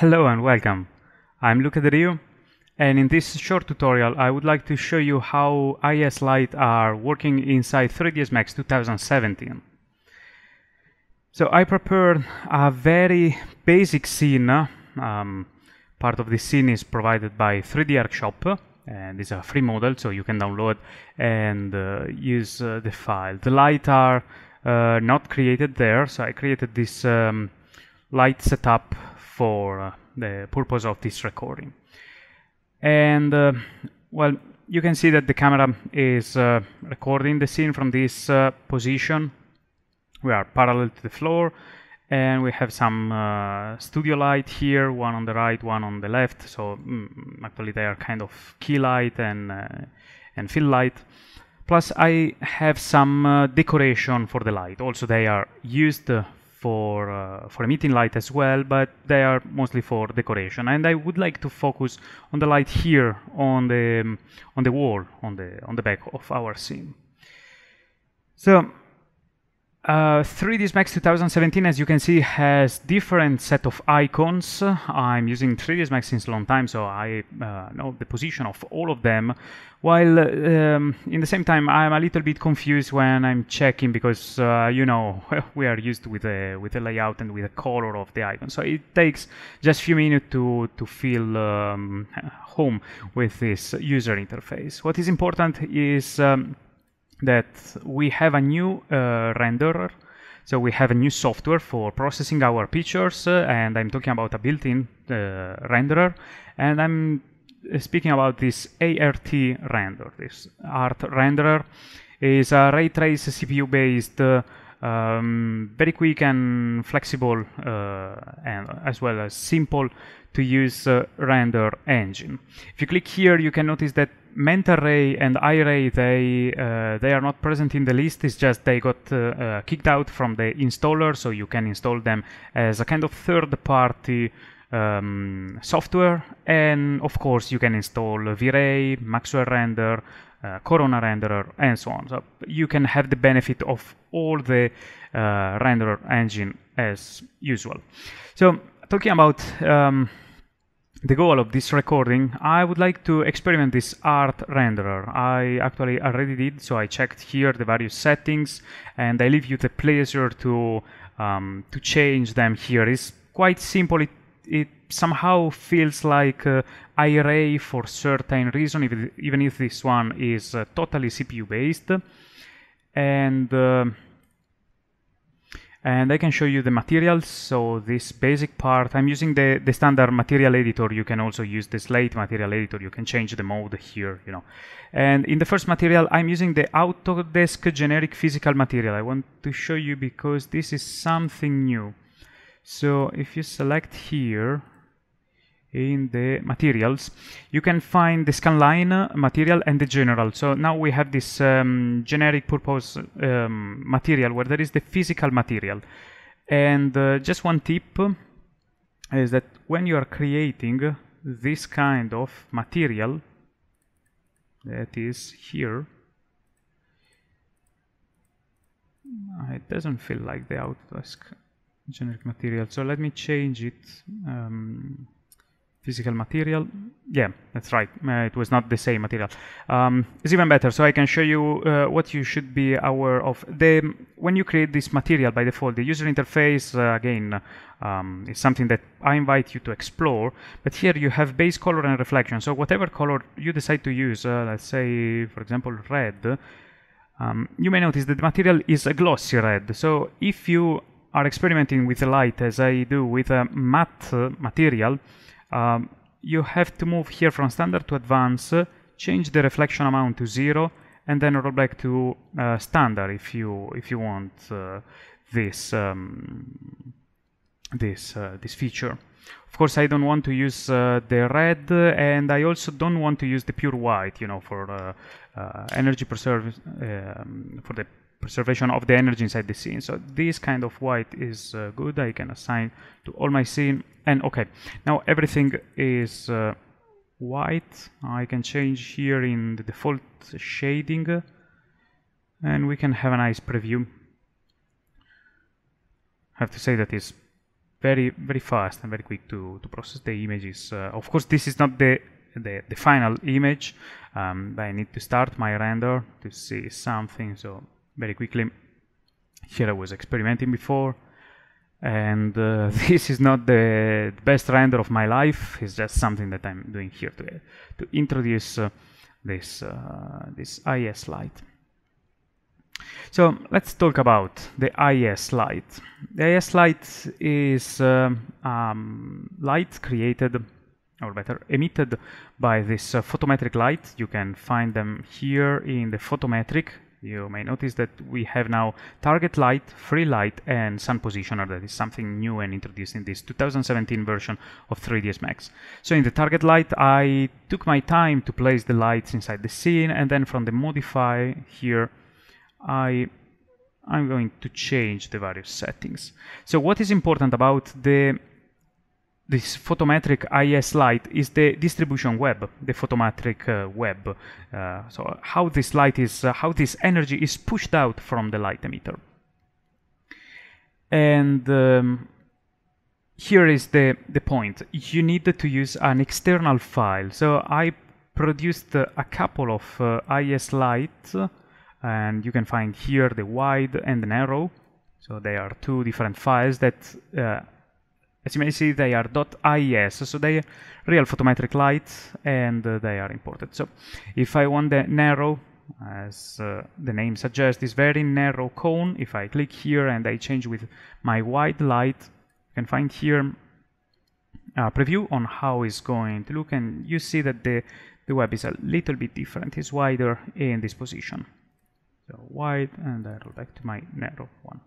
Hello and welcome. I'm Luca De Rio and in this short tutorial I would like to show you how IES light are working inside 3ds Max 2017. So I prepared a very basic scene. Um, part of this scene is provided by 3D Workshop and it's a free model so you can download and uh, use uh, the file. The light are uh, not created there so I created this um, light setup for uh, the purpose of this recording. And uh, well, you can see that the camera is uh, recording the scene from this uh, position. We are parallel to the floor and we have some uh, studio light here, one on the right, one on the left. So mm, actually they are kind of key light and, uh, and fill light. Plus I have some decoration for the light. Also they are used for uh, for emitting light as well, but they are mostly for decoration. And I would like to focus on the light here on the on the wall on the on the back of our scene. So uh, 3ds Max 2017, as you can see, has different set of icons. I'm using 3ds Max since a long time, so I uh, know the position of all of them. While um, in the same time, I'm a little bit confused when I'm checking because uh, you know we are used with a with the layout and with the color of the icon. So it takes just a few minutes to to feel um, home with this user interface. What is important is um, that we have a new uh, renderer. So we have a new software for processing our pictures, uh, and I'm talking about a built-in uh, renderer. And I'm speaking about this ART render. This ART renderer is a ray trace CPU-based, um, very quick and flexible, uh, and as well as simple to use uh, render engine. If you click here, you can notice that Mental and iRay they uh, they are not present in the list. It's just they got uh, uh, kicked out from the installer, so you can install them as a kind of third-party um, software. And of course, you can install V-Ray, Maxwell Render, uh, Corona Renderer, and so on. So you can have the benefit of all the uh, renderer engine as usual. So talking about um, the goal of this recording, I would like to experiment this ART renderer. I actually already did, so I checked here the various settings and I leave you the pleasure to um, to change them here. It's quite simple. It, it somehow feels like uh, iRay for certain reason, even, even if this one is uh, totally CPU based. And uh, and I can show you the materials. So this basic part, I'm using the, the standard material editor. You can also use the Slate material editor. You can change the mode here, you know. And in the first material, I'm using the Autodesk generic physical material. I want to show you because this is something new. So if you select here, in the materials, you can find the scanline material and the general. So now we have this um, generic purpose um, material where there is the physical material. And uh, just one tip is that when you are creating this kind of material, that is here, it doesn't feel like the Autodesk generic material. So let me change it. Um, physical material. Yeah that's right. Uh, it was not the same material. Um, it's even better. So I can show you uh, what you should be aware of. The when you create this material by default the user interface uh, again um, is something that I invite you to explore. But here you have base color and reflection. So whatever color you decide to use uh, let's say for example red um, you may notice that the material is a glossy red. So if you are experimenting with light as I do with a matte material um, you have to move here from standard to advanced, change the reflection amount to zero, and then roll back to uh, standard if you if you want uh, this um, this uh, this feature. Of course, I don't want to use uh, the red, and I also don't want to use the pure white, you know, for uh, uh, energy preserve um, for the preservation of the energy inside the scene. So this kind of white is good. I can assign to all my scene. And okay, now everything is uh, white. I can change here in the default shading and we can have a nice preview. I have to say that is very very fast and very quick to, to process the images. Uh, of course, this is not the the, the final image. Um, I need to start my render to see something. So very quickly, here I was experimenting before, and uh, this is not the best render of my life. It's just something that I'm doing here to to introduce uh, this uh, this IES light. So let's talk about the IES light. The IES light is um, um, light created, or better, emitted by this uh, photometric light. You can find them here in the photometric. You may notice that we have now target light, free light, and sun positioner. That is something new and introduced in this 2017 version of 3ds Max. So in the target light, I took my time to place the lights inside the scene, and then from the modify here, I I'm going to change the various settings. So what is important about the this photometric IES light is the distribution web, the photometric uh, web. Uh, so how this light is, uh, how this energy is pushed out from the light emitter. And um, here is the, the point. You need to use an external file. So I produced a couple of uh, IES lights and you can find here the wide and the narrow so they are two different files that uh, as you may see they are .ies so they are real photometric light and uh, they are imported. So if I want the narrow as uh, the name suggests this very narrow cone if I click here and I change with my wide light you can find here a preview on how it's going to look. And you see that the the web is a little bit different. It's wider in this position. So wide and I roll back to my narrow one.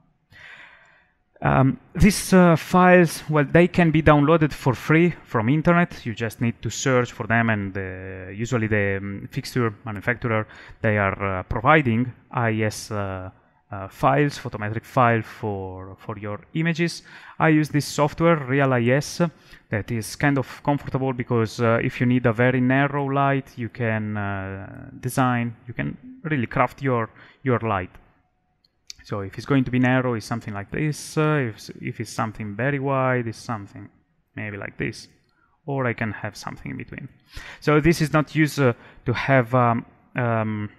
Um, these uh, files, well, they can be downloaded for free from internet. You just need to search for them, and uh, usually the um, fixture manufacturer they are uh, providing IES uh, uh, files, photometric file for for your images. I use this software, Real IES, that is kind of comfortable because uh, if you need a very narrow light, you can design, you can really craft your your light. So if it's going to be narrow, it's something like this. Uh, if, if it's something very wide, it's something maybe like this. Or I can have something in between. So this is not used uh, to have, um, um,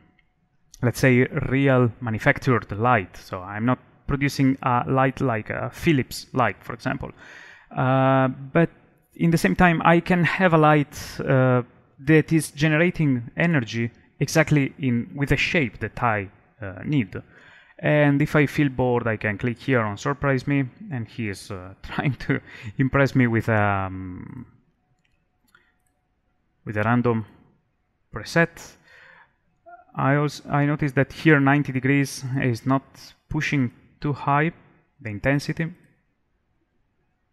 let's say, real manufactured light. So I'm not producing a light like a Philips light, for example. Uh, but in the same time, I can have a light uh, that is generating energy exactly in with the shape that I uh, need. And if I feel bored, I can click here on surprise me, and he is uh, trying to impress me with um, with a random preset. I also I noticed that here 90 degrees is not pushing too high the intensity,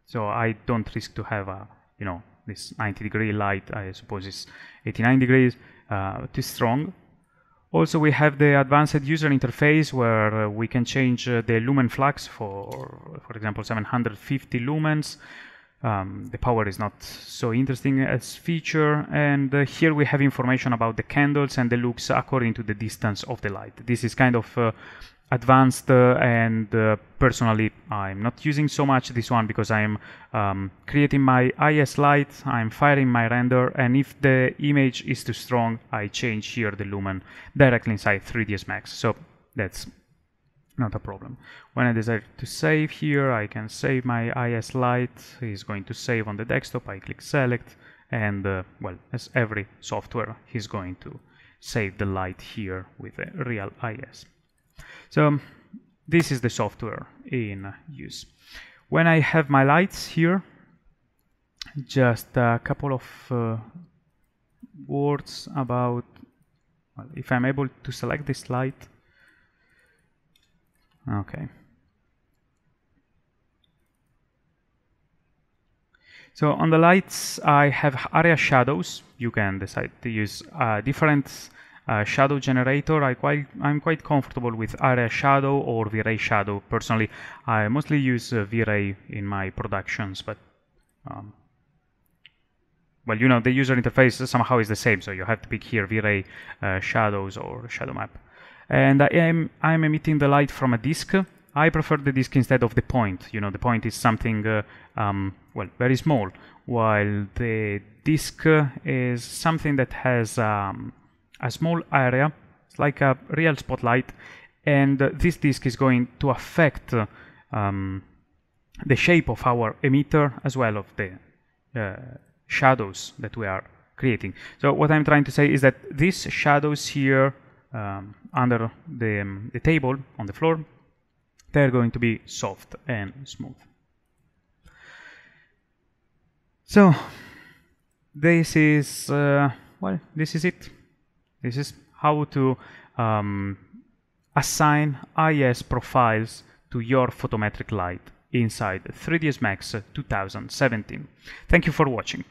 so I don't risk to have a you know this 90 degree light. I suppose is 89 degrees uh, too strong. Also, we have the advanced user interface where uh, we can change uh, the lumen flux for, for example, 750 lumens. Um, the power is not so interesting as feature. And uh, here we have information about the candles and the lux according to the distance of the light. This is kind of uh, advanced uh, and uh, personally I'm not using so much this one because I'm um, creating my IES light, I'm firing my render and if the image is too strong I change here the lumen directly inside 3ds Max so that's not a problem. When I decide to save here I can save my IES light, he's going to save on the desktop, I click select and uh, well as every software he's going to save the light here with a real IES. So this is the software in use. When I have my lights here, just a couple of uh, words about well, if I'm able to select this light. Okay. So on the lights, I have area shadows. You can decide to use uh, different uh, shadow generator, I quite, I'm quite comfortable with Area Shadow or V-Ray Shadow. Personally, I mostly use uh, V-Ray in my productions, but um, well, you know, the user interface somehow is the same, so you have to pick here V-Ray uh, shadows or shadow map. And I am I'm emitting the light from a disk. I prefer the disk instead of the point. You know, the point is something, uh, um, well, very small, while the disk is something that has um, a small area, it's like a real spotlight, and this disk is going to affect um, the shape of our emitter as well of the uh, shadows that we are creating. So what I'm trying to say is that these shadows here um, under the, um, the table on the floor, they're going to be soft and smooth. So this is, uh, well, this is it. This is how to um, assign IES profiles to your photometric light inside 3ds Max 2017. Thank you for watching.